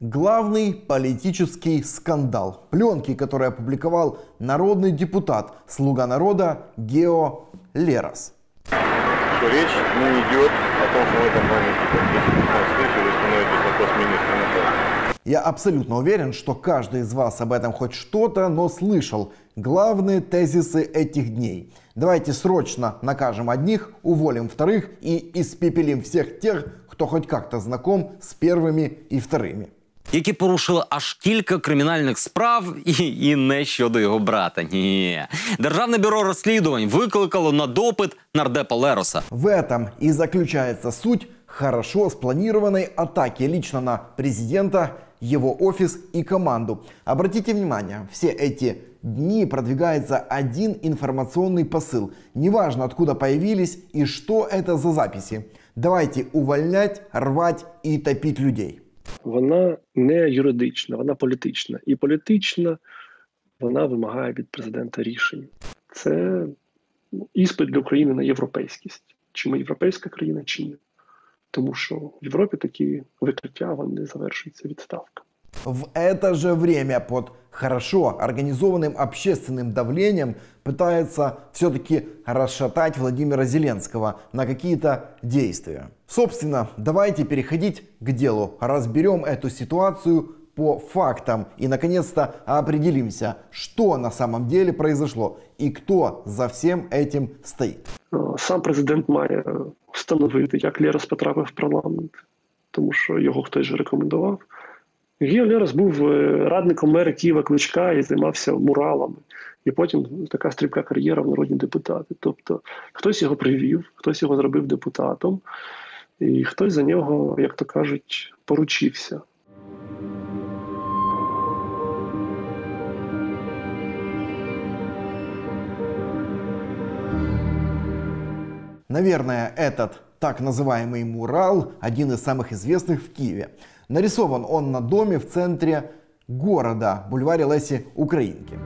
Главный политический скандал. Пленки, которые опубликовал народный депутат, слуга народа Гео Лерос. Речь не идет о том, что в этом моменте, как 10-15 встречи, вы становитесь на. Я абсолютно уверен, что каждый из вас об этом хоть что-то, но слышал. Главные тезисы этих дней. Давайте срочно накажем одних, уволим вторых и испепелим всех тех, кто хоть как-то знаком с первыми и вторыми які порушили аж кілька кримінальних справ, і, і не щодо його брата. Ні, державне бюро розслідувань викликало на допит нардепа Лероса. В этом и заключается суть хорошо спланированной атаки лично на президента, его офис и команду. Обратите внимание, все эти дни продвигается один информационный посыл. Неважно, откуда появились и что это за записи. Давайте увольнять, рвать и топить людей. Вона не юридична, вона політична. І політична вона вимагає від президента рішень. Це ну, іспит для України на європейськість. Чи ми європейська країна, чи ні. Тому що в Європі такі викриття вони завершуються відставка. В это же время под хорошо организованным общественным давлением пытается все-таки расшатать Владимира Зеленского на какие-то действия. Собственно, давайте переходить к делу. Разберем эту ситуацию по фактам и наконец-то определимся, что на самом деле произошло и кто за всем этим стоит. Сам президент має встановити, як Лерос потрапив в парламент, тому що його хтось же рекомендував. Гіо Лерос був е, радником мера Києва Кличка і займався муралами. І потім така стрімка кар'єра в народні депутати. Тобто хтось його привів, хтось його зробив депутатом, і хтось за нього, як то кажуть, поручився. Наверное, этот так называемый мурал один из самых известных в Киеве. Нарисован он на доме в центре города, бульваре Леси Украинки.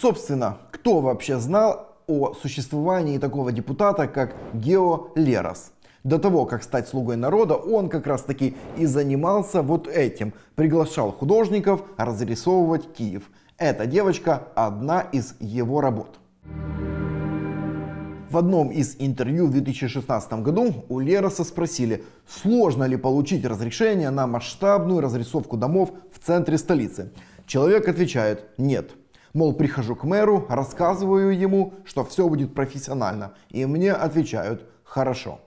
Собственно, кто вообще знал о существовании такого депутата, как Гео Лерос? До того, как стать слугой народа, он как раз таки и занимался вот этим. Приглашал художников разрисовывать Киев. Эта девочка одна из его работ. В одном из интервью в 2016 году у Лероса спросили, сложно ли получить разрешение на масштабную разрисовку домов в центре столицы. Человек отвечает «нет». Мол, прихожу к мэру, рассказываю ему, что все будет профессионально. И мне отвечают «хорошо».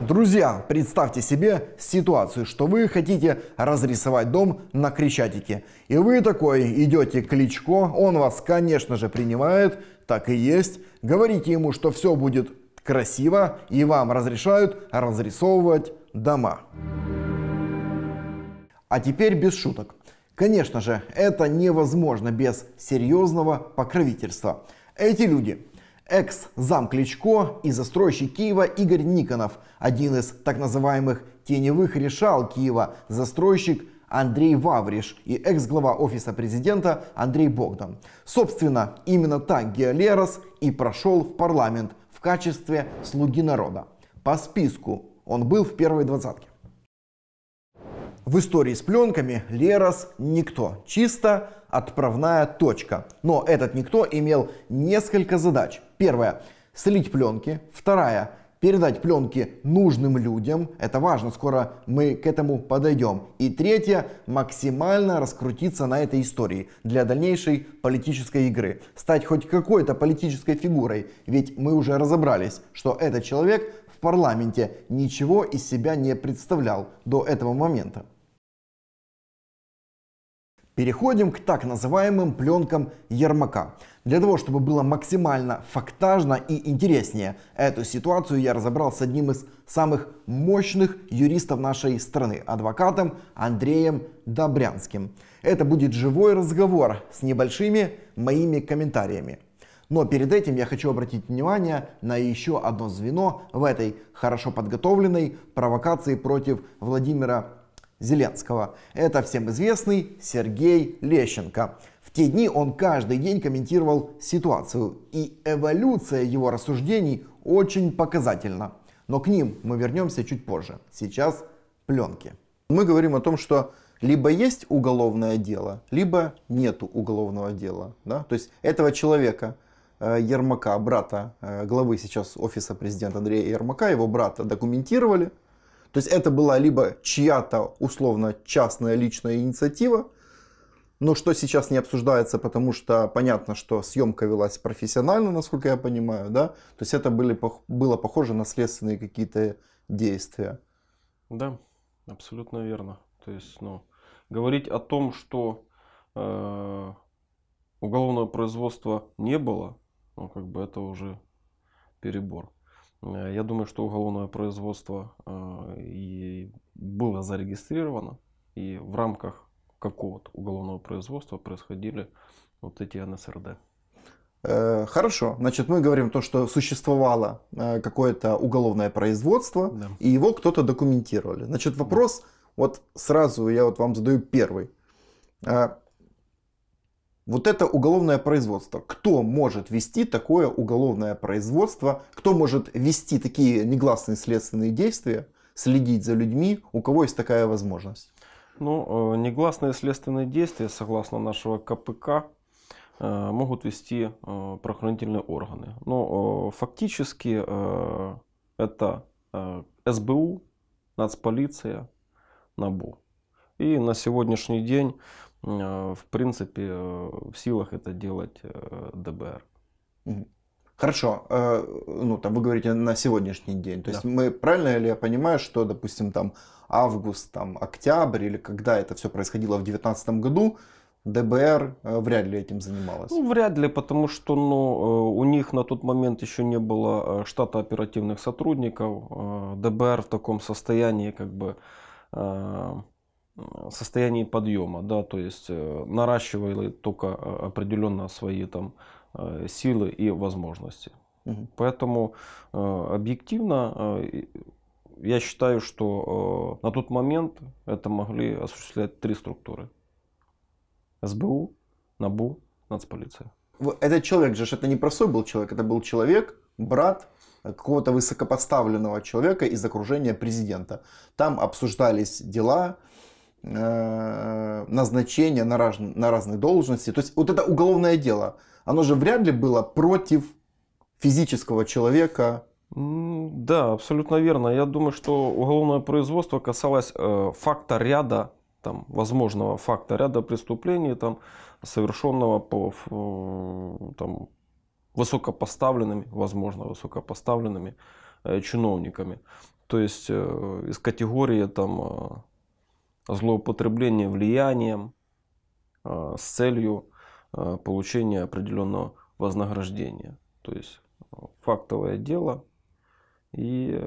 Друзья, представьте себе ситуацию, что вы хотите разрисовать дом на Крещатике. И вы такой идете к Кличко, он вас, конечно же, принимает, так и есть. Говорите ему, что все будет красиво, и вам разрешают разрисовывать дома. А теперь без шуток. Конечно же, это невозможно без серьезного покровительства. Эти люди экс-зам Кличко и застройщик Киева Игорь Никонов, один из так называемых теневых решал Киева, застройщик Андрей Вавриш и экс-глава офиса президента Андрей Богдан. Собственно, именно так Геолерос и прошел в парламент в качестве слуги народа. По списку он был в первой двадцатке. В истории с пленками Лерос никто, чисто отправная точка. Но этот никто имел несколько задач. Первая – слить пленки. Вторая – передать пленки нужным людям. Это важно, скоро мы к этому подойдем. И третье – максимально раскрутиться на этой истории для дальнейшей политической игры. Стать хоть какой-то политической фигурой. Ведь мы уже разобрались, что этот человек в парламенте ничего из себя не представлял до этого момента. Переходим к так называемым пленкам Ермака. Для того, чтобы было максимально фактажно и интереснее, эту ситуацию я разобрал с одним из самых мощных юристов нашей страны, адвокатом Андреем Добрянским. Это будет живой разговор с небольшими моими комментариями. Но перед этим я хочу обратить внимание на еще одно звено в этой хорошо подготовленной провокации против Владимира Зеленского. Это всем известный Сергей Лещенко. В те дни он каждый день комментировал ситуацию, и эволюция его рассуждений очень показательна. Но к ним мы вернемся чуть позже. Сейчас пленки. Мы говорим о том, что либо есть уголовное дело, либо нету уголовного дела. Да? То есть этого человека, э, Ермака, брата э, главы сейчас офиса президента Андрея Ермака, его брата документировали. То есть это была либо чья-то условно частная личная инициатива, но что сейчас не обсуждается, потому что понятно, что съемка велась профессионально, насколько я понимаю, да? То есть это были, было похоже на следственные какие-то действия. Да, абсолютно верно. То есть, ну, говорить о том, что э, уголовного производства не было, ну, как бы это уже перебор. Э, я думаю, что уголовное производство э, и было зарегистрировано, и в рамках какого-то уголовного производства происходили вот эти НСРД. Э, хорошо, значит, мы говорим то, что существовало какое-то уголовное производство, да. и его кто-то документировали. Значит, вопрос, да. вот сразу я вот вам задаю первый. Вот это уголовное производство. Кто может вести такое уголовное производство? Кто может вести такие негласные следственные действия, следить за людьми? У кого есть такая возможность? Ну, э, негласные следственные действия, согласно нашего КПК, э, могут вести э, правоохранительные органы. Но фактически это СБУ, Нацполиция, НАБУ. И на сегодняшний день, в принципе, в силах это делать ДБР. Хорошо, ну там вы говорите на сегодняшний день. То есть да. мы правильно ли я понимаю, что, допустим, там август, там, октябрь или когда это все происходило в 2019 году, ДБР э, вряд ли этим занималась. Ну, вряд ли, потому что ну, э, у них на тот момент еще не было э, штата оперативных сотрудников. ДБР в таком состоянии, как бы, состоянии подъема, да, то есть наращивали только определенно свои там силы и возможности. Угу. Поэтому объективно я считаю, что э, на тот момент это могли осуществлять три структуры. СБУ, НАБУ, Нацполиция. Этот человек же, это не простой был человек, это был человек, брат какого-то высокопоставленного человека из окружения президента. Там обсуждались дела, э, назначения на, раз, на разные должности. То есть вот это уголовное дело, оно же вряд ли было против физического человека, да, абсолютно верно. Я думаю, что уголовное производство касалось э, факта ряда, там, возможного факта ряда преступлений, там, совершенного по э, там, высокопоставленными, возможно, высокопоставленными э, чиновниками. То есть э, из категории там, злоупотребления влиянием э, с целью э, получения определенного вознаграждения. То есть э, фактовое дело и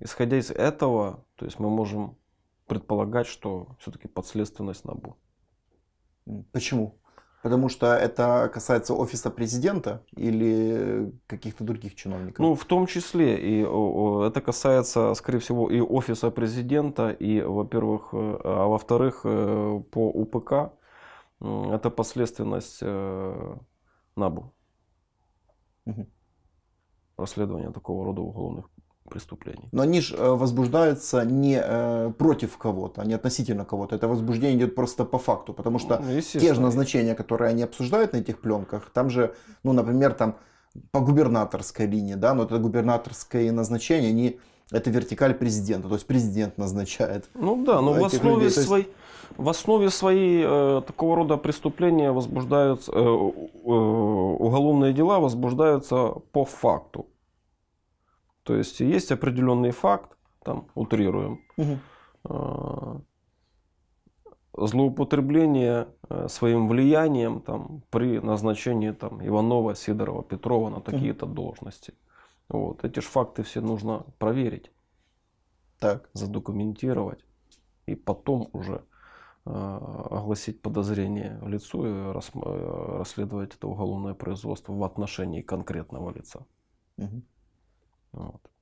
исходя из этого, то есть мы можем предполагать, что все-таки подследственность НАБУ. Почему? Потому что это касается офиса президента или каких-то других чиновников? Ну, в том числе. И это касается, скорее всего, и офиса президента, и, во-первых, э, а во-вторых, э, по УПК это последственность НАБУ. Угу. Расследование такого рода уголовных преступлений. Но они же э, возбуждаются не э, против кого-то, не относительно кого-то. Это возбуждение идет просто по факту, потому что ну, те же назначения, которые они обсуждают на этих пленках, там же, ну, например, там по губернаторской линии, да, но это губернаторское назначение, они это вертикаль президента, то есть президент назначает. Ну да, но в основе, людей. своей, в основе своей э, такого рода преступления возбуждаются, э, э, уголовные дела возбуждаются по факту. То есть есть определенный факт, там утрируем, угу. злоупотребление э, своим влиянием там, при назначении там, Иванова, Сидорова, Петрова на такие-то угу. должности. Вот. Эти же факты все нужно проверить, так. задокументировать и потом уже э, огласить подозрение лицу и э, расследовать это уголовное производство в отношении конкретного лица. Угу. Вот.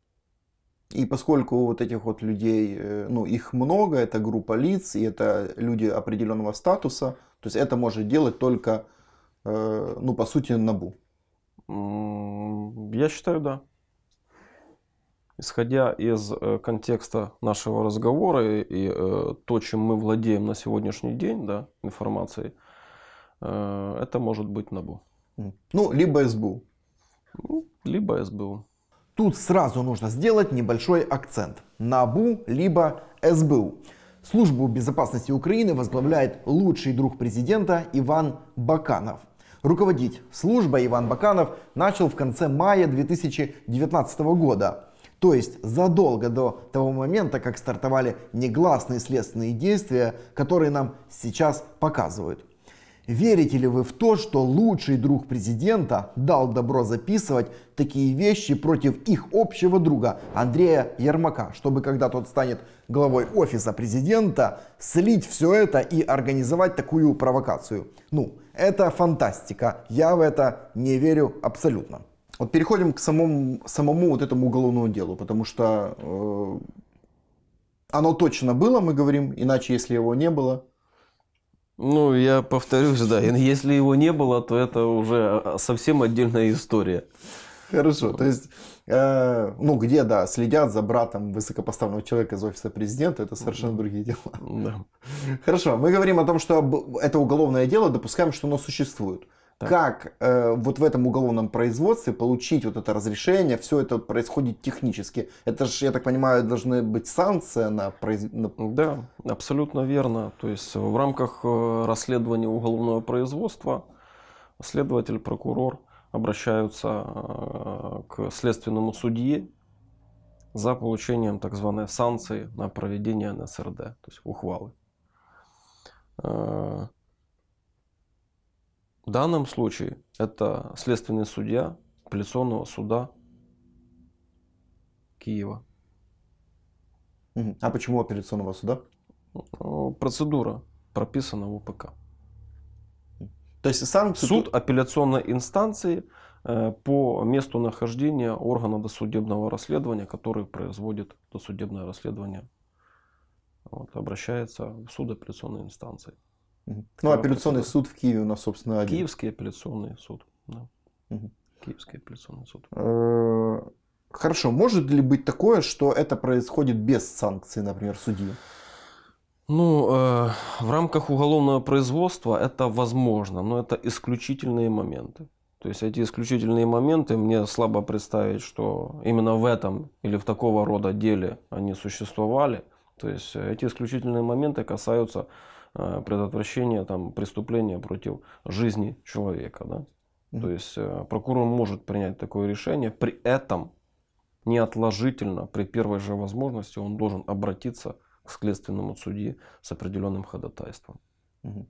И поскольку вот этих вот людей, э, ну, их много, это группа лиц, и это люди определенного статуса, то есть это может делать только, э, ну, по сути, НАБУ. Я считаю, да. исходя из э, контекста нашего разговора и, и то, чем мы владеем на сегодняшний день, да, информацией, это может быть НАБУ. Ну, либо СБУ. Либо СБУ. Тут сразу нужно сделать небольшой акцент. НАБУ либо СБУ. Службу безопасности Украины возглавляет лучший друг президента Иван Баканов. Руководить службой Иван Баканов начал в конце мая 2019 года. То есть задолго до того момента, как стартовали негласные следственные действия, которые нам сейчас показывают. Верите ли вы в то, что лучший друг президента дал добро записывать такие вещи против их общего друга Андрея Ермака, чтобы когда тот станет главой офиса президента, слить все это и организовать такую провокацию? Ну, это фантастика. Я в это не верю абсолютно. Вот переходим к самому, самому вот этому уголовному делу, потому что э, оно точно было, мы говорим, иначе если его не было, Ну, я повторюсь, да, если его не было, то это уже а, совсем отдельная история. Хорошо, то есть, э, ну где, да, следят за братом высокопоставленного человека из офиса президента, это совершенно другие дела. Да. Хорошо, мы говорим о том, что это уголовное дело, допускаем, что оно существует. Так. Как э, вот в этом уголовном производстве получить вот это разрешение, все это происходит технически? Это же, я так понимаю, должны быть санкции на, произ- на- Да, абсолютно верно. То есть в рамках э, расследования уголовного производства следователь, прокурор обращаются э, к следственному судье за получением так званой санкции на проведение НСРД, то есть ухвалы. В данном случае это следственный судья апелляционного суда Киева. А почему апелляционного суда? Э, Процедура прописана в УПК. То есть санкции... Суд апелляционной инстанции э, по месту нахождения органа досудебного расследования, который производит досудебное расследование, вот, обращается в суд апелляционной инстанции. Ну, апелляционный суд в Киеве у нас, собственно, один. Киевский апелляционный суд. Да. Мгм. Киевский апелляционный суд. Э, Хорошо, может ли быть такое, что это происходит без санкций, например, судьи? Ну, э, в рамках уголовного производства это возможно, но это исключительные моменты. То есть эти исключительные моменты мне слабо представить, что именно в этом или в такого рода деле они существовали. То есть э, эти исключительные моменты касаются предотвращения там, преступления против жизни человека. Да? Мгм. То есть э, прокурор может принять такое решение, при этом неотложительно, при первой же возможности он должен обратиться к следственному судье с определенным ходатайством. Мгм.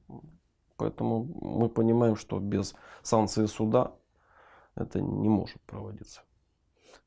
Поэтому мы понимаем, что без санкции суда это не может проводиться.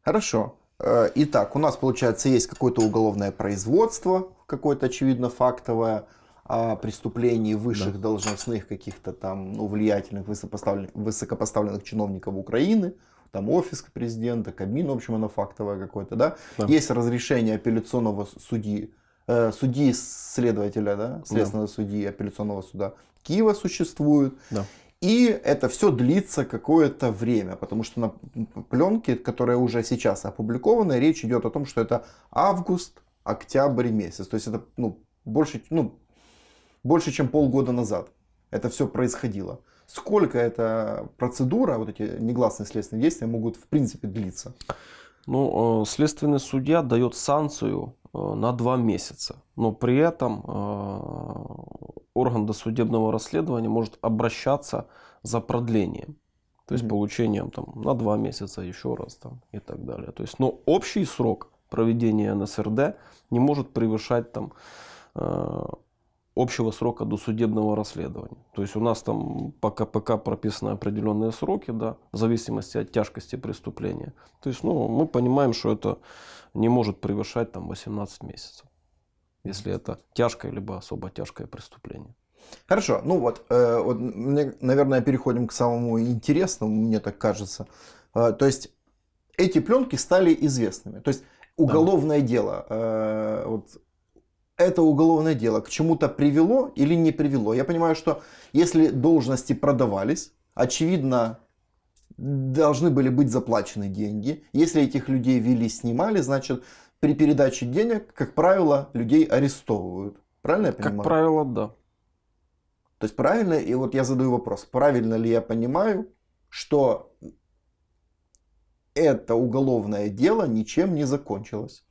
Хорошо. Э, Итак, у нас, получается, есть какое-то уголовное производство, какое-то, очевидно, фактовое, о преступлении высших должностных каких-то там, ну, влиятельных, высокопоставленных, высокопоставленных чиновников Украины, там офис президента, Кабмин, в общем, оно фактовое какое-то, да? Да. Есть разрешение апелляционного судьи, э, судьи следователя, да, следственного судьи апелляционного суда Киева существует. Да. И это все длится какое-то время, потому что на пленке, которая уже сейчас опубликована, речь идет о том, что это август, октябрь месяц. То есть это ну, больше, ну, больше, чем полгода назад это все происходило. Сколько эта процедура, вот эти негласные следственные действия могут в принципе длиться? Ну, э, следственный судья дает санкцию э, на два месяца, но при этом э, орган досудебного расследования может обращаться за продлением. То есть получением там, на два месяца еще раз там, и так далее. То есть, но общий срок проведения НСРД не может превышать там, общего срока досудебного расследования. То есть у нас там по КПК прописаны определенные сроки, да, в зависимости от тяжкости преступления. То есть ну, мы понимаем, что это не может превышать там 18 месяцев, если это тяжкое либо особо тяжкое преступление. Хорошо, ну вот, э, вот мне, наверное, переходим к самому интересному, мне так кажется. Э, то есть эти пленки стали известными. То есть уголовное дело, э, вот это уголовное дело к чему-то привело или не привело? Я понимаю, что если должности продавались, очевидно, должны были быть заплачены деньги. Если этих людей вели, снимали, значит, при передаче денег, как правило, людей арестовывают. Правильно я понимаю? Как правило, да. То есть правильно, и вот я задаю вопрос, правильно ли я понимаю, что это уголовное дело ничем не закончилось?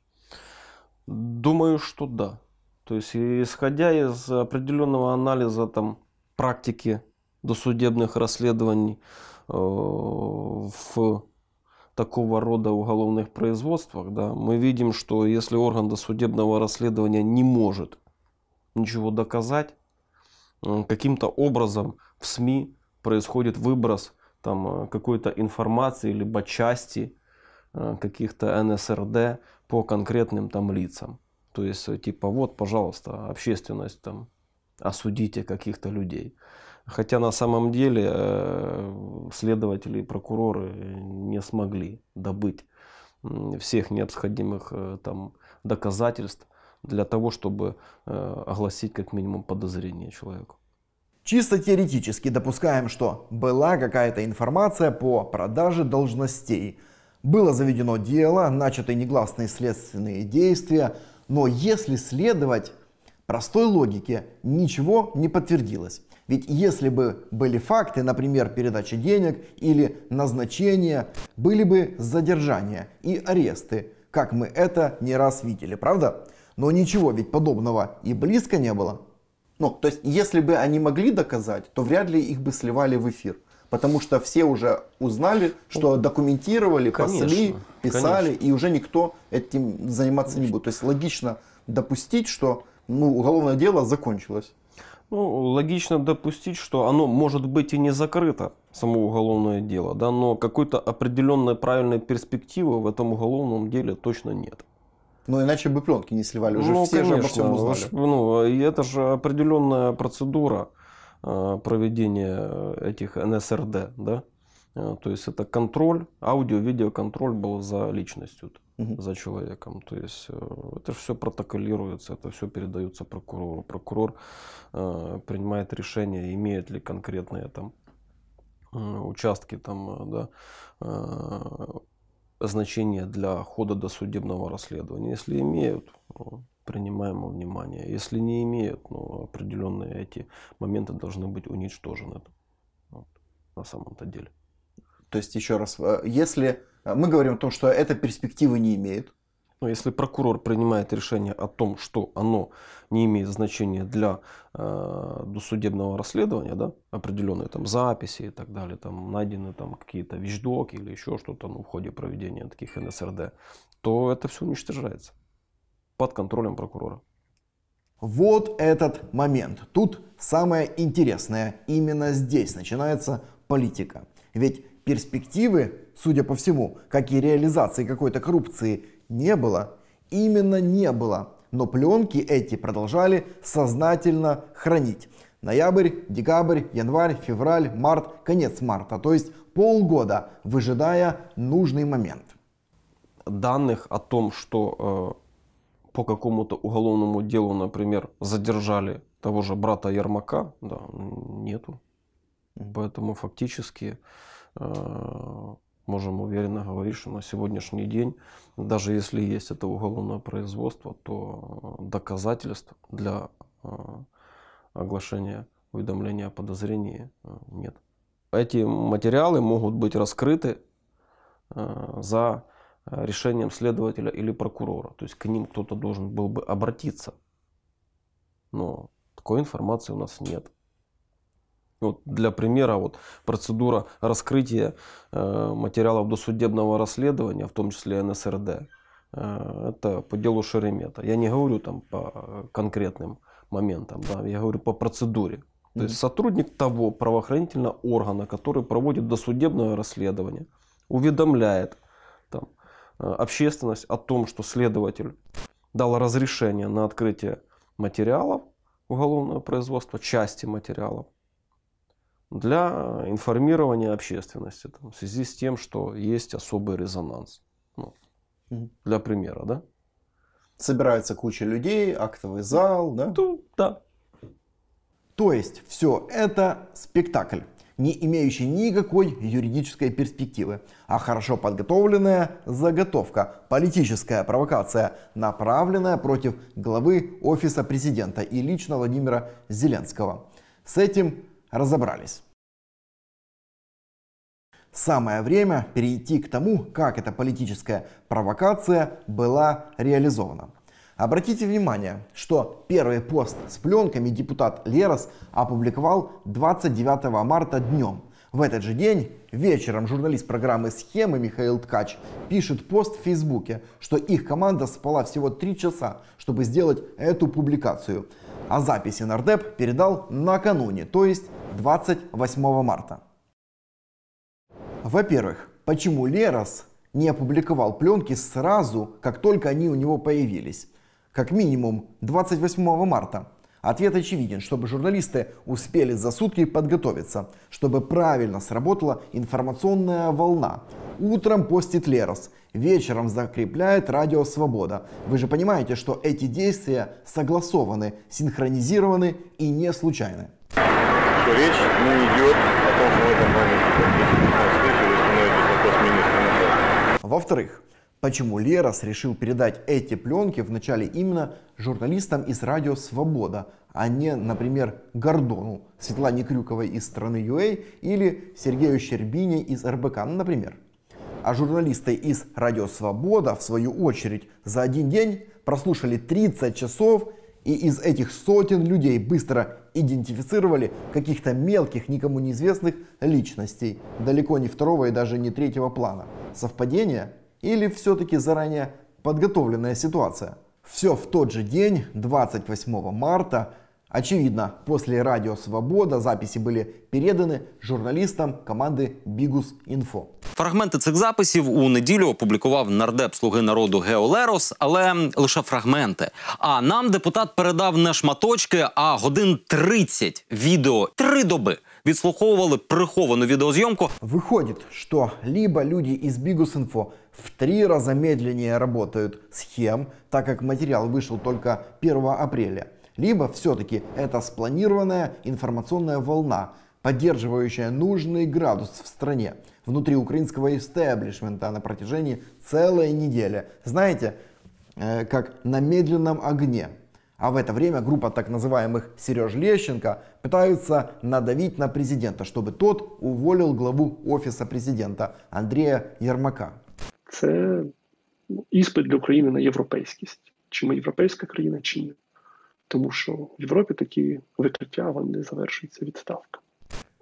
Думаю, что да. То есть, исходя из определенного анализа там, практики досудебных расследований э, в такого рода уголовных производствах, да, мы видим, что если орган досудебного расследования не может ничего доказать, э, каким-то образом в СМИ происходит выброс там, э, какой-то информации либо части каких-то НСРД по конкретным там лицам. То есть, типа, вот, пожалуйста, общественность там, осудите каких-то людей. Хотя на самом деле э, следователи и прокуроры не смогли добыть всех необходимых э, там, доказательств для того, чтобы э, огласить как минимум подозрение человеку. Чисто теоретически допускаем, что была какая-то информация по продаже должностей. Было заведено дело, начаты негласные следственные действия, но если следовать простой логике, ничего не подтвердилось. Ведь если бы были факты, например, передачи денег или назначения, были бы задержания и аресты, как мы это не раз видели, правда? Но ничего ведь подобного и близко не было. Ну, то есть, если бы они могли доказать, то вряд ли их бы сливали в эфир. Потому что все уже узнали, что документировали, Конечно, пасли, писали, конечно. и уже никто этим заниматься не будет. То есть логично допустить, что ну, уголовное дело закончилось. Ну, логично допустить, что оно может быть и не закрыто, само уголовное дело, да, но какой-то определенной правильной перспективы в этом уголовном деле точно нет. Но иначе бы пленки не сливали, уже ну, все же обо конечно, всем узнали. Ну, это же определенная процедура проведения этих НСРД, да. Э, То есть это контроль, аудио-видеоконтроль был за личностью, Мгм. за человеком. То есть э, это все протоколируется, это все передается прокурору. Прокурор э, принимает решение, имеют ли конкретные там э, участки там, э, да, значение для хода досудебного расследования. Если имеют, ну, принимаем во внимание. Если не имеют, ну, определенные эти моменты должны быть уничтожены Вот, на самом-то деле. То есть, еще раз, э, если э, мы говорим о том, что это перспективы не имеет, Но если прокурор принимает решение о том, что оно не имеет значения для э, досудебного расследования, да, определенные там записи и так далее, там найдены там какие-то вещдоки или еще что-то ну, в ходе проведения таких НСРД, то это все уничтожается под контролем прокурора. Вот этот момент. Тут самое интересное. Именно здесь начинается политика. Ведь перспективы, судя по всему, как и реализации какой-то коррупции, не было. Именно не было. Но пленки эти продолжали сознательно хранить. Ноябрь, декабрь, январь, февраль, март, конец марта. То есть полгода, выжидая нужный момент. Данных о том, что э, по какому-то уголовному делу, например, задержали того же брата Ермака, да, нету. Поэтому фактически э, можем уверенно говорить, что на сегодняшний день, даже если есть это уголовное производство, то доказательств для э, оглашения уведомления о подозрении э, нет. Эти материалы могут быть раскрыты э, за э, решением следователя или прокурора. То есть к ним кто-то должен был бы обратиться. Но такой информации у нас нет. Вот для примера, вот процедура раскрытия э, материалов досудебного расследования, в том числе НСРД, э, это по делу Шеремета. Я не говорю там по конкретным моментам, да, я говорю по процедуре. То есть сотрудник того правоохранительного органа, который проводит досудебное расследование, уведомляет там, э, общественность о том, что следователь дал разрешение на открытие материалов уголовного производства, части материалов, для информирования общественности там, в связи с тем, что есть особый резонанс. Ну, Мгм. для примера, да? Собирается куча людей, актовый зал, да? Ну, да. То есть все это спектакль. не имеющий никакой юридической перспективы, а хорошо подготовленная заготовка, политическая провокация, направленная против главы Офиса Президента и лично Владимира Зеленского. С этим разобрались. Самое время перейти к тому, как эта политическая провокация была реализована. Обратите внимание, что первый пост с пленками депутат Лерос опубликовал 29 марта днем. В этот же день вечером журналист программы «Схемы» Михаил Ткач пишет пост в Фейсбуке, что их команда спала всего 3 часа, чтобы сделать эту публикацию. А записи нардеп передал накануне, то есть 28 марта. Во-первых, почему Лерос не опубликовал пленки сразу, как только они у него появились? Как минимум 28 марта. Ответ очевиден, чтобы журналисты успели за сутки подготовиться, чтобы правильно сработала информационная волна. Утром постит Лерос, вечером закрепляет Радио Свобода. Вы же понимаете, что эти действия согласованы, синхронизированы и не случайны. Речь не идет о том, что в этом моменте, как 10-15 встречи, вы становитесь вопрос министра. Во-вторых, почему Лерос решил передать эти пленки в начале именно журналистам из радио «Свобода», а не, например, Гордону, Светлане Крюковой из страны UA или Сергею Щербине из РБК, ну, например. А журналисты из радио «Свобода», в свою очередь, за один день прослушали 30 часов и из этих сотен людей быстро идентифицировали каких-то мелких, никому неизвестных личностей, далеко не второго и даже не третьего плана. Совпадение? Или все-таки заранее подготовленная ситуация? Все в тот же день, 28 марта, Очевидно, после Радио Свобода записи були передані журналістам команди Бігус Інфо. Фрагменти цих записів у неділю опублікував нардеп Слуги народу Гео Лерос, але лише фрагменти. А нам депутат передав не шматочки, а годин 30 відео три доби. Відслуховували приховану відеозйомку. Выходит, что либо люди из Бигус Инфо в три раза медленнее работают схем, так как материал вышел только 1 апреля, либо все-таки это спланированная информационная волна, поддерживающая нужный градус в стране, внутри украинского истеблишмента на протяжении целой недели. Знаете, э, как на медленном огне. А в это время группа так называемых Сереж Лещенко пытаются надавить на президента, чтобы тот уволил главу офиса президента Андрея Єрмака Це іспит для України на європейськість. Чи ми європейська країна, чи ні. Тому що в Європі такі викриття вони завершуються відставка.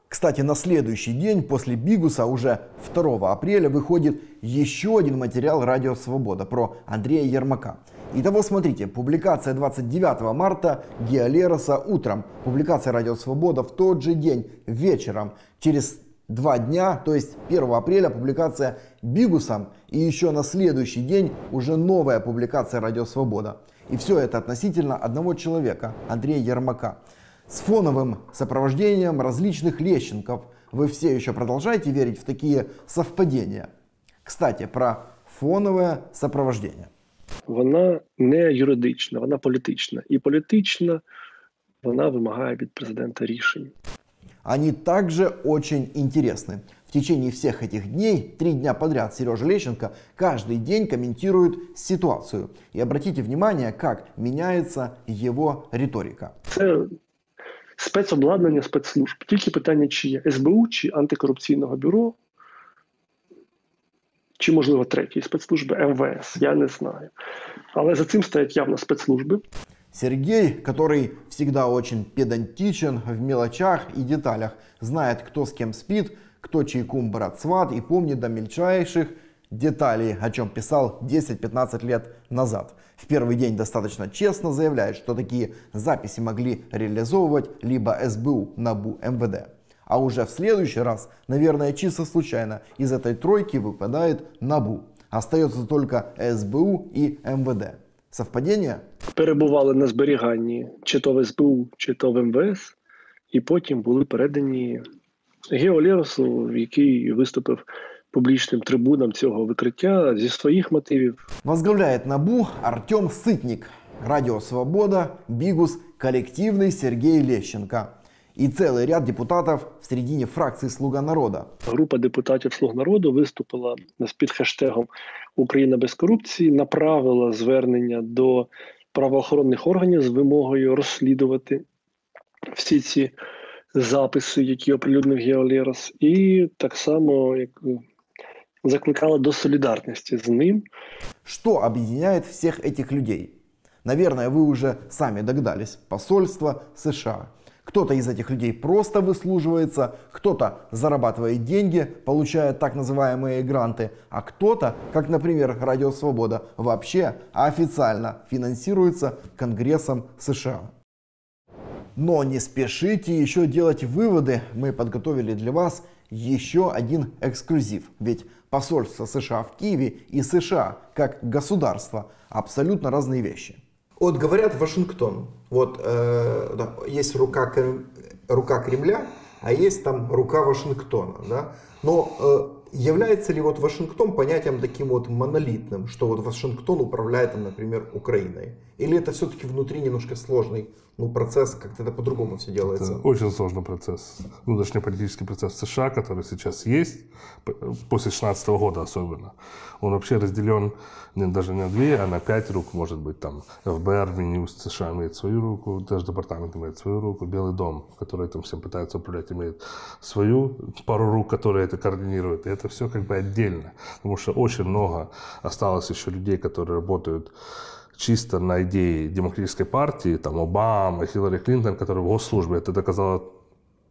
Кстати, на следующий день после Бигуса, уже 2 апреля, выходит еще один материал «Радио Свобода» про Андрея Ермака. Итого, смотрите, публикация 29 марта Геолероса утром, публикация «Радио Свобода» в тот же день вечером. Через два дня, то есть 1 апреля, публикация Бигусом, и еще на следующий день уже новая публикация «Радио Свобода». И все это относительно одного человека, Андрея Ермака. С фоновым сопровождением различных лещенков. Вы все еще продолжаете верить в такие совпадения? Кстати, про фоновое сопровождение. Вона не юридична, вона політична. І політична вона вимагає від президента рішень. Они также очень интересны. В течение всех этих дней, три дня подряд, Сережа Лещенко каждый день комментирует ситуацию. И обратите внимание, как меняется его риторика. Це спецобладнання спецслужб. Тільки питання, чи є СБУ, чи антикорупційного бюро, чи, можливо, третьої спецслужби МВС, я не знаю. Але за цим стоять явно спецслужби. Сергей, который всегда очень педантичен в мелочах и деталях, знает, кто с кем спит, кто чей кум брат сват и помнит до мельчайших деталей, о чем писал 10-15 лет назад. В первый день достаточно честно заявляет, что такие записи могли реализовывать либо СБУ, НАБУ, МВД. А уже в следующий раз, наверное, чисто случайно, из этой тройки выпадает НАБУ. Остается только СБУ и МВД. Совпадение? Перебували на зберіганні чи то в СБУ, чи то в МВС, і потім були передані Гео Леросу, який виступив публічним трибунам цього викриття зі своїх мотивів. возглавляє НАБУ Артем Ситник, Радіо Свобода, Бігус, колективний Сергій Лещенко. и целый ряд депутатов в середине фракции «Слуга народа». Група депутатів Слуг народу виступила з під хештегом Україна без корупції, направила звернення до правоохоронних органів з вимогою розслідувати всі ці записи, які оприлюднив Геолерос, і так само як закликала до солідарності з ним. Что объединяет всех этих людей? Наверное, вы уже сами догадались. Посольство США. Кто-то из этих людей просто выслуживается, кто-то зарабатывает деньги, получая так называемые гранты, а кто-то, как, например, Радио Свобода, вообще официально финансируется Конгрессом США. Но не спешите еще делать выводы. Мы подготовили для вас еще один эксклюзив. Ведь посольство США в Киеве и США как государство абсолютно разные вещи. Вот говорят Вашингтон. Вот э, да, есть рука, рука Кремля, а есть там рука Вашингтона. Да? Но э, является ли вот Вашингтон понятием таким вот монолитным, что вот Вашингтон управляет, например, Украиной? Или это все-таки внутри немножко сложный ну, процесс, как-то это по-другому все делается? Это очень сложный процесс. Внешнеполитический процесс в США, который сейчас есть, после 2016 года особенно, он вообще разделен не, даже не на две, а на пять рук, может быть, там ФБР, Минюст США имеет свою руку, даже департамент имеет свою руку, Белый дом, который этим всем пытается управлять, имеет свою пару рук, которые это координируют. И это все как бы отдельно, потому что очень много осталось еще людей, которые работают чисто на идее демократической партии, там Обама, Хиллари Клинтон, которые в госслужбе, это доказало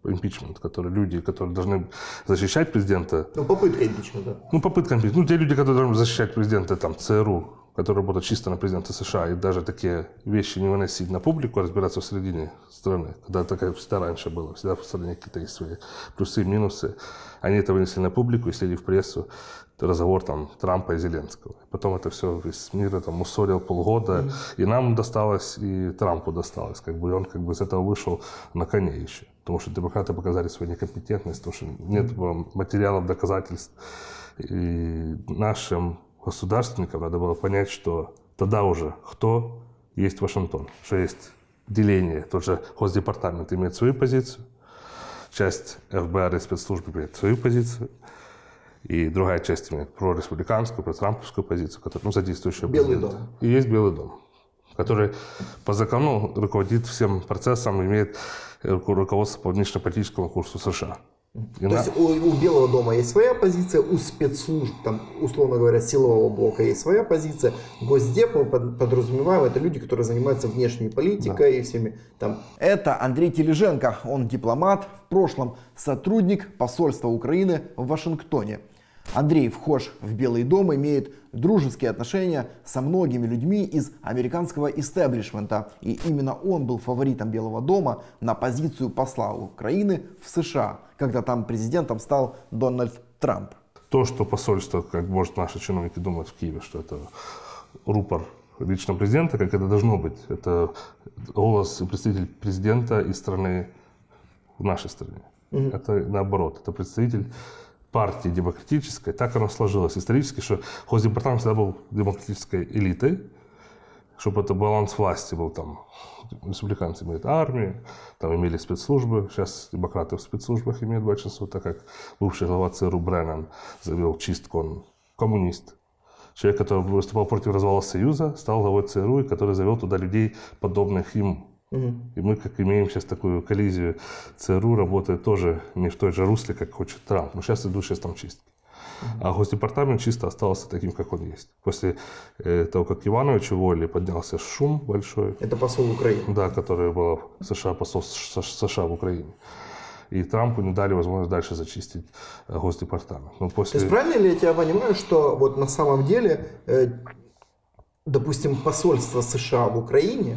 импичмент, которые люди, которые должны защищать президента, Ну, попытка импичмента. ну, попытка импичмента, ну, те люди, которые должны защищать президента, там, ЦРУ, которые работают чисто на президента США, и даже такие вещи не выносить на публику, а разбираться в середине страны, когда такая всегда раньше было, всегда в стране какие-то есть свои плюсы и минусы, они это вынесли на публику и слили в прессу, разговор там Трампа и Зеленского. Потом это все весь мир это мусорил полгода, и нам досталось, и Трампу досталось, как бы, и он как бы с этого вышел на коне еще. Потому что демократы показали свою некомпетентность, потому что нет было материалов, доказательств. И нашим государственникам надо было понять, что тогда уже кто есть Вашингтон, что есть деление. Тот же Госдепартамент имеет свою позицию, часть ФБР и спецслужб имеет свою позицию, и другая часть имеет прореспубликанскую, протрамповскую позицию, которая, ну, задействующая Белый президента. дом. И есть Белый дом, который по закону руководит всем процессом, имеет ру- руководство по внешнеполитическому курсу США. И То на- есть у, у Белого дома есть своя позиция, у спецслужб, там, условно говоря, силового блока есть своя позиция. Госдеп мы под- подразумеваем, это люди, которые занимаются внешней политикой и всеми там. Это Андрей Тележенко, он дипломат, в прошлом сотрудник посольства Украины в Вашингтоне. Андрей вхож в Белый дом, имеет дружеские отношения со многими людьми из американского истеблишмента. И именно он был фаворитом Белого дома на позицию посла Украины в США, когда там президентом стал Дональд Трамп. то, что посольство, как может наши чиновники думают в Киеве, что это рупор лично президента, как это должно быть. Это голос и представитель президента из страны в нашей стране. Это наоборот, это представитель партии демократической. Так оно сложилось исторически, что Госдепартамент всегда был демократической элитой, чтобы это баланс власти был там. Республиканцы имеют армию, там имели спецслужбы. Сейчас демократы в спецслужбах имеют большинство, так как бывший глава ЦРУ Бреннан завел чистку, он коммунист. Человек, который выступал против развала Союза, стал главой ЦРУ, и который завел туда людей, подобных им. И мы как имеем сейчас такую коллизию. ЦРУ работает тоже не в той же русле, как хочет Трамп. Но сейчас идут сейчас там чистки. А Госдепартамент чисто остался таким, как он есть. После э, того, как Иванович уволили, поднялся шум большой. Это посол Украины. Да, который был в США, посол США в Украине. И Трампу не дали возможность дальше зачистить э, Госдепартамент. Но То после... есть правильно ли я тебя понимаю, что вот на самом деле, э, допустим, посольство США в Украине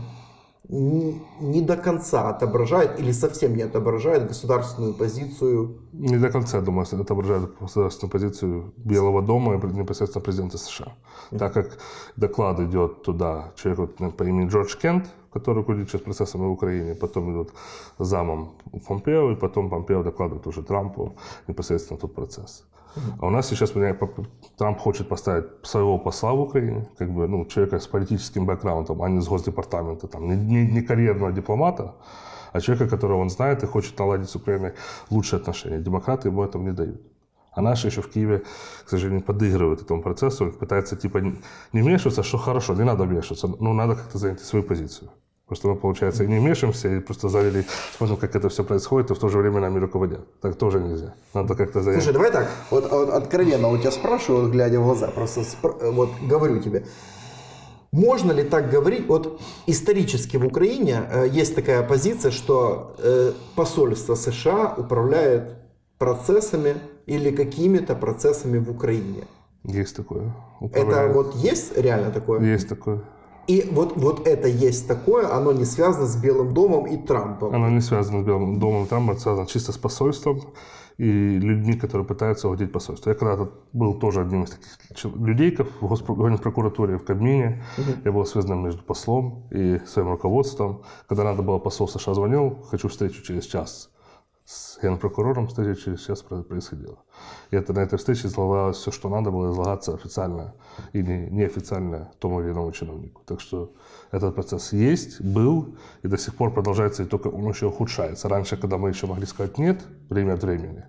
не, до конца отображает или совсем не отображает государственную позицию Не до конца, думаю, отображает государственную позицию Белого дома и непосредственно президента США. Так как доклад идет туда человек вот по имени Джордж Кент, который руководит сейчас процессами в Украине, потом идут замом Помпео, и потом Помпео докладывает уже Трампу непосредственно тот процесс. А у нас сейчас Трамп хочет поставить своего посла в Украине, как бы, ну, человека с политическим бэкграундом, а не с госдепартамента, там, не, не, не карьерного дипломата, а человека, которого он знает и хочет наладить с Украиной лучшие отношения. Демократы ему этого не дают. А наши еще в Киеве, к сожалению, подыгрывают этому процессу, пытаются типа не вмешиваться, что хорошо, не надо вмешиваться, но надо как-то занять свою позицию. Просто мы, получается, и не вмешиваемся, и просто завели, смотрим, как это все происходит, и в то же время нами руководят. Так тоже нельзя. Надо как-то занять. Слушай, давай так, вот, вот откровенно у тебя спрашиваю, глядя в глаза, просто спр- вот говорю тебе, можно ли так говорить? Вот исторически в Украине э, есть такая позиция, что э, посольство США управляет процессами или какими-то процессами в Украине. Есть такое. Это вот есть реально такое? Есть такое. И вот, вот это есть такое, оно не связано с Белым домом и Трампом. Оно не связано с Белым домом и Трампом, это связано чисто с посольством и людьми, которые пытаются владеть посольством. Я когда-то был тоже одним из таких людей в Госпрокуратуре, в Кабмине. Угу. Я был связан между послом и своим руководством. Когда надо было, посол США звонил, хочу встречу через час с генпрокурором, встреча через час происходила. И это, на этой встрече излагалось все, что надо было излагаться официально или неофициально тому или иному чиновнику. Так что этот процесс есть, был и до сих пор продолжается, и только он еще ухудшается. Раньше, когда мы еще могли сказать «нет», время от времени,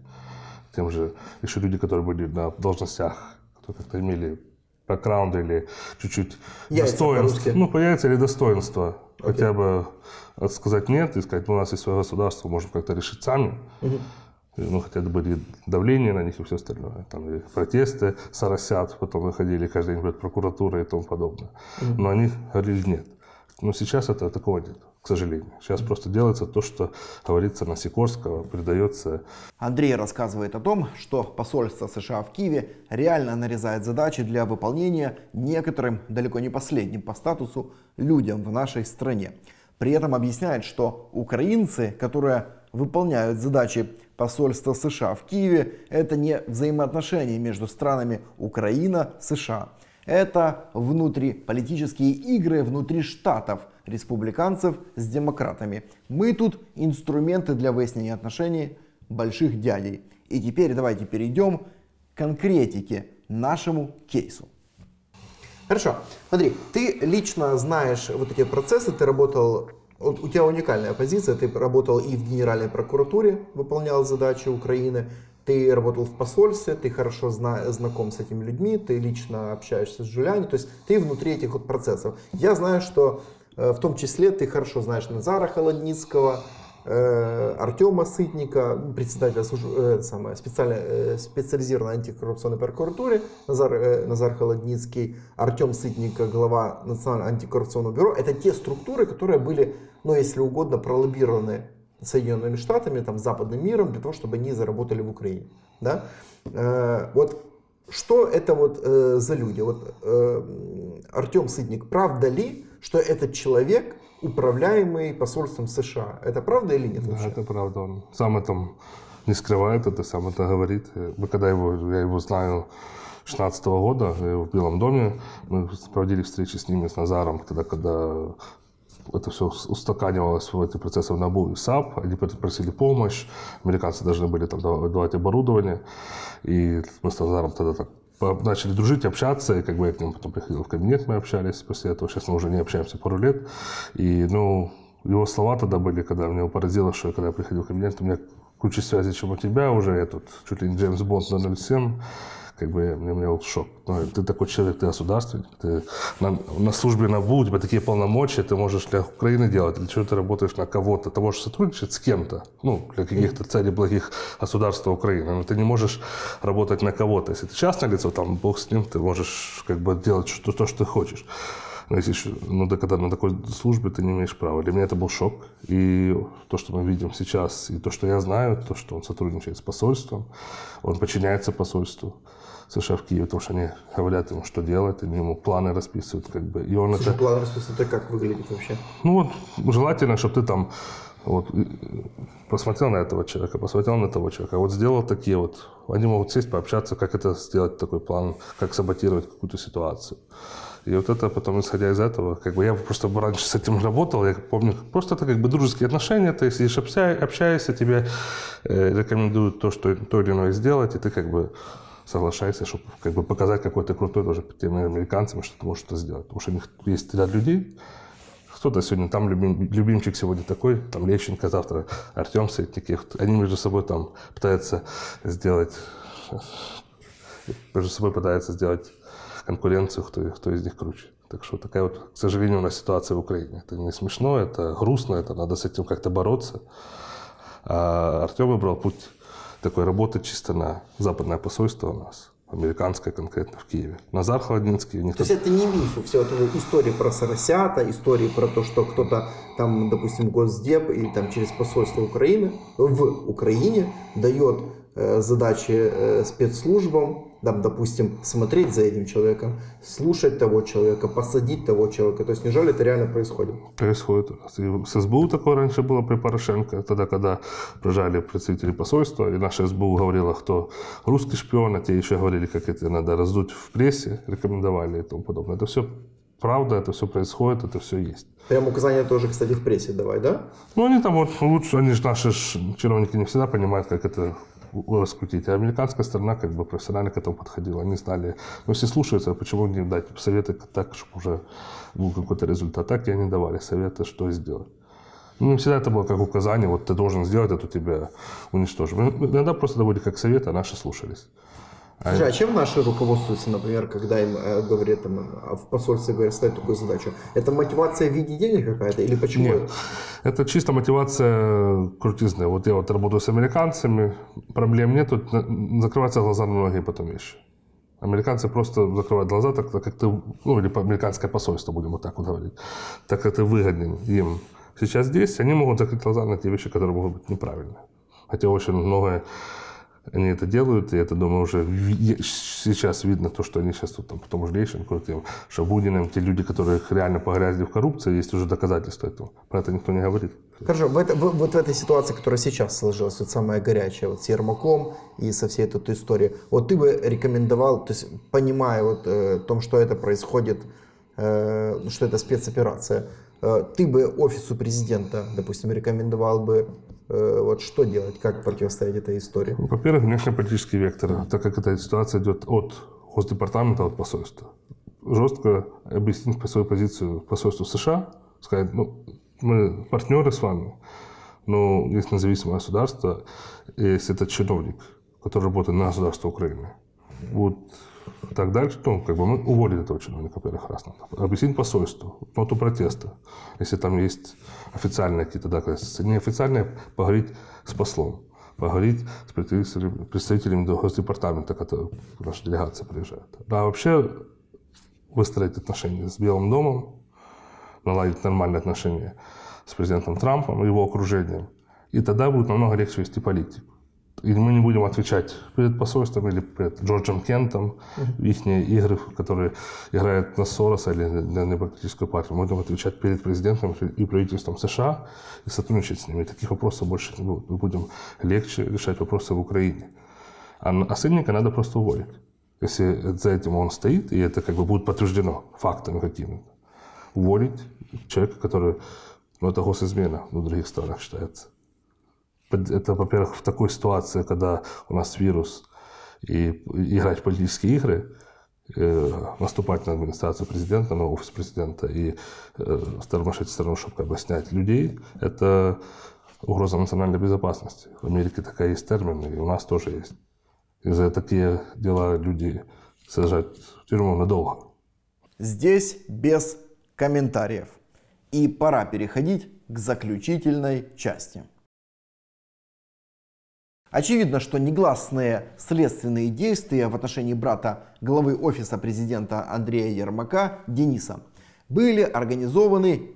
тем же еще люди, которые были на должностях, которые как-то имели бэкграунд или чуть-чуть достоинство. Ну, появится или достоинство. Okay. Хотя бы сказать нет и сказать, ну, у нас есть свое государство, можем как-то решить сами. Uh-huh. Ну, хотя это были давление на них и все остальное. Там и протесты соросят, потом выходили каждый день в прокуратура и тому подобное. Uh-huh. Но они говорили нет. Но сейчас это такого нет, к сожалению. Сейчас просто делается то, что говорится на Сикорского, передается. Андрей рассказывает о том, что посольство США в Киеве реально нарезает задачи для выполнения некоторым, далеко не последним по статусу, людям в нашей стране. При этом объясняет, что украинцы, которые выполняют задачи посольства США в Киеве, это не взаимоотношения между странами Украина-США. Это внутриполитические игры внутри штатов республиканцев с демократами. Мы тут инструменты для выяснения отношений больших дядей. И теперь давайте перейдем к конкретике, нашему кейсу. Хорошо. Смотри, ты лично знаешь вот эти процессы, ты работал, вот у тебя уникальная позиция, ты работал и в Генеральной прокуратуре, выполнял задачи Украины, ты работал в посольстве, ты хорошо зна- знаком с этими людьми, ты лично общаешься с Джулиани, то есть ты внутри этих вот процессов. Я знаю, что в том числе ты хорошо знаешь Назара Холодницкого, э, Артема Сытника, председателя службы, э, самое, специально, э, специализированной антикоррупционной прокуратуры, Назар, э, Назар Холодницкий, Артем Сытник, глава Национального антикоррупционного бюро. Это те структуры, которые были, ну если угодно, пролоббированы Соединенными Штатами, там, западным миром, для того, чтобы они заработали в Украине. Да? Э, вот что это вот э, за люди? Вот э, Артем Сытник, правда ли, что этот человек управляемый посольством США? Это правда или нет? Да, вообще? это правда. Он сам это не скрывает, это сам это говорит. Мы когда его, я его знаю 16 года в Белом доме, мы проводили встречи с ними, с Назаром, тогда, когда это все устаканивалось в эти процессы в НАБУ и САП. Они просили помощь, американцы должны были там давать оборудование. И мы с Назаром тогда так начали дружить, общаться, и как бы я к нему потом приходил в кабинет, мы общались после этого. Сейчас мы уже не общаемся пару лет. И, ну, его слова тогда были, когда меня поразило, что когда я приходил в кабинет, у меня круче связи, чем у тебя уже, я тут чуть ли не Джеймс Бонд 007, как бы мне, мне был шок. Ну, ты такой человек, ты государственник, ты на, на службе НАБУ, у тебя такие полномочия, ты можешь для Украины делать, или что ты работаешь на кого-то, ты можешь сотрудничать с кем-то, ну, для каких-то целей благих государства Украины, но ты не можешь работать на кого-то. Если ты частное лицо, там, бог с ним, ты можешь как бы делать что, то, что ты хочешь. Но если еще, ну, да, когда на такой службе ты не имеешь права. Для меня это был шок. И то, что мы видим сейчас, и то, что я знаю, то, что он сотрудничает с посольством, он подчиняется посольству. США в Киеве, потому что они говорят ему, что делать, они ему планы расписывают, как бы. И он Слушай, это... планы расписывают, это как выглядит вообще? Ну вот, желательно, чтобы ты там вот, посмотрел на этого человека, посмотрел на того человека, вот сделал такие вот, они могут сесть, пообщаться, как это сделать такой план, как саботировать какую-то ситуацию. И вот это потом, исходя из этого, как бы я просто раньше с этим работал, я помню, просто это как бы дружеские отношения, ты сидишь, общаешься, тебе э, рекомендуют то, что то или иное сделать, и ты как бы соглашайся, чтобы как бы показать, какой ты крутой тоже тем американцам, что ты можешь это сделать. Потому что у них есть ряд людей, кто-то сегодня там любим, любимчик сегодня такой, там Лещенко, завтра Артем Сытников. Они между собой там пытаются сделать, между собой пытаются сделать конкуренцию, кто, кто из них круче. Так что такая вот, к сожалению, у нас ситуация в Украине. Это не смешно, это грустно, это надо с этим как-то бороться. А Артем выбрал путь такой работы чисто на западное посольство у нас американское конкретно в Киеве. Назар Холодницкий. Никто... То есть это не миф, все это истории про Соросята, истории про то, что кто-то там, допустим, Госдеп или там через посольство Украины в Украине дает э, задачи э, спецслужбам там, допустим, смотреть за этим человеком, слушать того человека, посадить того человека. То есть неужели это реально происходит? Происходит. С СБУ такое раньше было при Порошенко, тогда, когда приезжали представители посольства, и наша СБУ говорила, кто русский шпион, а те еще говорили, как это надо раздуть в прессе, рекомендовали и тому подобное. Это все правда, это все происходит, это все есть. Прям указания тоже, кстати, в прессе давай, да? Ну, они там вот лучше, они же наши чиновники не всегда понимают, как это раскрутить. А американская сторона как бы профессионально к этому подходила. Они знали, ну, если слушаются, почему не дать советы так, чтобы уже был какой-то результат. Так и они давали советы, что сделать. Ну, всегда это было как указание, вот ты должен сделать, это тебя уничтожим. Иногда просто это были как советы, а наши слушались. Слушай, а чем наши руководствуются, например, когда им э, говорят, там, в посольстве говорят, ставить такую задачу? Это мотивация в виде денег какая-то или почему? Нет, это чисто мотивация крутизны. Вот я вот работаю с американцами, проблем нет, тут закрываются глаза на многие потом вещи. Американцы просто закрывают глаза, так, так как ты, ну или американское посольство, будем вот так вот говорить, так как ты выгоден им. Сейчас здесь они могут закрыть глаза на те вещи, которые могут быть неправильны. Хотя очень многое они это делают, и это, думаю, уже сейчас видно то, что они сейчас тут, там, потом Лещенко, тем Шабудиным, те люди, которые реально погрязли в коррупции, есть уже доказательства этого. Про это никто не говорит. Хорошо, в это, вот в этой ситуации, которая сейчас сложилась, вот самая горячая, вот с Ермаком и со всей этой историей, вот ты бы рекомендовал, то есть понимая вот э, том, что это происходит, э, что это спецоперация, э, ты бы офису президента, допустим, рекомендовал бы вот что делать, как противостоять этой истории? Ну, во-первых, внешнеполитический вектор, так как эта ситуация идет от Госдепартамента, от посольства. Жестко объяснить свою позицию посольству США, сказать, ну, мы партнеры с вами, но есть независимое государство, если это чиновник, который работает на государство Украины. Вот так дальше, ну, как бы мы уволили этого чиновника, во-первых, раз надо. Объяснить посольству, ноту протеста, если там есть официальные какие-то доказательства. Неофициальные, поговорить с послом, поговорить с представителями, представителями Госдепартамента, который наша делегация приезжает. А вообще выстроить отношения с Белым домом, наладить нормальные отношения с президентом Трампом и его окружением. И тогда будет намного легче вести политику. И мы не будем отвечать перед посольством или перед Джорджем Кентом, uh-huh. их игры, которые играют на Сороса или на демократическую партию. Мы будем отвечать перед президентом и правительством США и сотрудничать с ними. И таких вопросов больше не будет. Мы будем легче решать вопросы в Украине. А, а сынника надо просто уволить. Если за этим он стоит, и это как бы будет подтверждено фактами какими-то. Уволить человека, который... Ну, это госизмена в других странах считается это, во-первых, в такой ситуации, когда у нас вирус, и играть в политические игры, э, наступать на администрацию президента, на офис президента и э, тормошить страну, чтобы как бы снять людей, это угроза национальной безопасности. В Америке такая есть термин, и у нас тоже есть. И за такие дела люди сажать в тюрьму надолго. Здесь без комментариев. И пора переходить к заключительной части. Очевидно, что негласные следственные действия в отношении брата главы офиса президента Андрея Ермака Дениса были организованы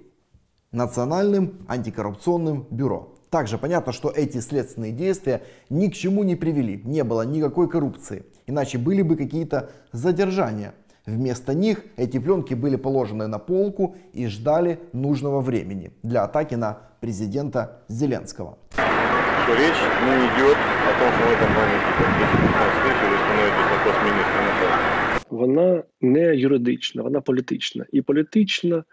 Национальным антикоррупционным бюро. Также понятно, что эти следственные действия ни к чему не привели, не было никакой коррупции, иначе были бы какие-то задержания. Вместо них эти пленки были положены на полку и ждали нужного времени для атаки на президента Зеленского. речь не идет о том, что в этом моменте, как 10-15 тысяч, вы становитесь на пост министра на Вона не юридична, вона політична. І політична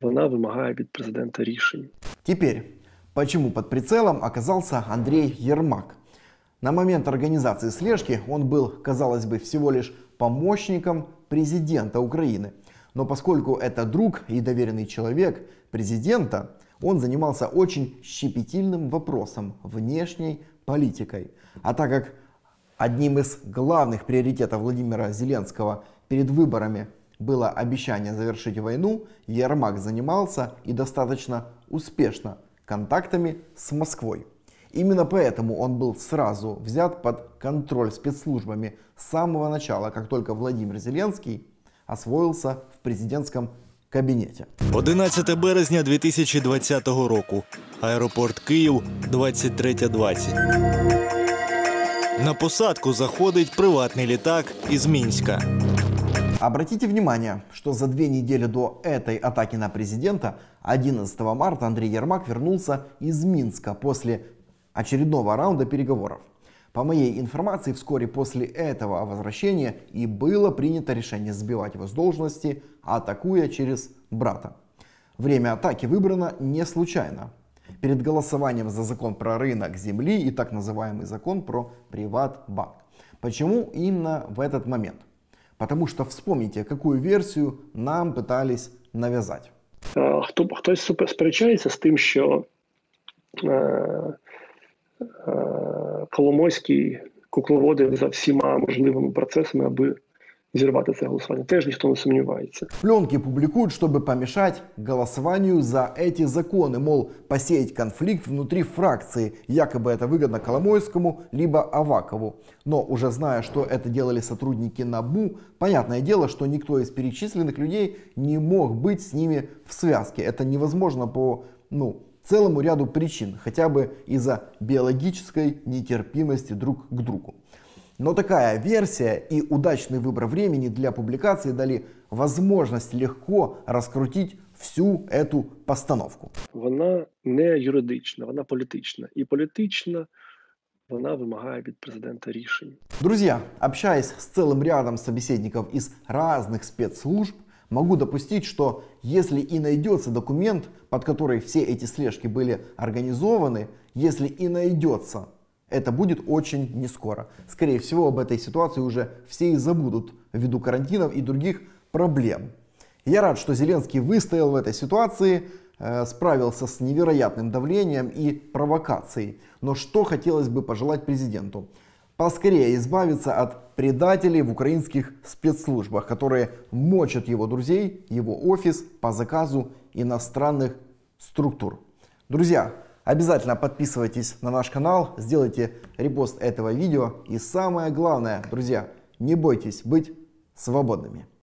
вона вимагає від президента рішень. Теперь, почему под прицелом оказался Андрей Ермак? На момент организации слежки он был, казалось бы, всего лишь помощником президента Украины. Но поскольку это друг и доверенный человек президента, он занимался очень щепетильным вопросом внешней политикой. А так как одним из главных приоритетов Владимира Зеленского перед выборами было обещание завершить войну, Ермак занимался и достаточно успешно контактами с Москвой. Именно поэтому он был сразу взят под контроль спецслужбами с самого начала, как только Владимир Зеленский освоился в президентском кабінеті. 11 березня 2020 року. Аеропорт Київ 23.20. На посадку заходить приватний літак із Мінська. Обратите внимание, что за две недели до этой атаки на президента 11 марта Андрей Ермак вернулся из Минска после очередного раунда переговоров. По моей информации, вскоре после этого возвращения и было принято решение сбивать его с должности, атакуя через брата. Время атаки выбрано не случайно. Перед голосованием за закон про рынок земли и так называемый закон про приватбанк. Почему именно в этот момент? Потому что вспомните, какую версию нам пытались навязать. Хтось супер- сперечається тим, що е, е, Коломойський кукловодив за всіма можливими процесами, аби зірвати це голосування. Теж ніхто не сумнівається. Пленки публикуют, чтобы помешать голосованию за эти законы, мол, посеять конфликт внутри фракции, якобы это выгодно Коломойскому, либо Авакову. Но уже зная, что это делали сотрудники НАБУ, понятное дело, что никто из перечисленных людей не мог быть с ними в связке. Это невозможно по, ну, целому ряду причин, хотя бы из-за биологической нетерпимости друг к другу. Но такая версия и удачный выбор времени для публикации дали возможность легко раскрутить всю эту постановку. Вона не юридична, вона політична. І політична вона вимагає від президента рішень. Друзья, общаясь с целым рядом собеседников из разных спецслужб, могу допустить, что если и найдется документ, под который все эти слежки были организованы, если и найдется, это будет очень не скоро. Скорее всего, об этой ситуации уже все и забудут ввиду карантинов и других проблем. Я рад, что Зеленский выстоял в этой ситуации, э, справился с невероятным давлением и провокацией. Но что хотелось бы пожелать президенту? Поскорее избавиться от предателей в украинских спецслужбах, которые мочат его друзей, его офис по заказу иностранных структур. Друзья, обязательно подписывайтесь на наш канал, сделайте репост этого видео. И самое главное, друзья, не бойтесь быть свободными.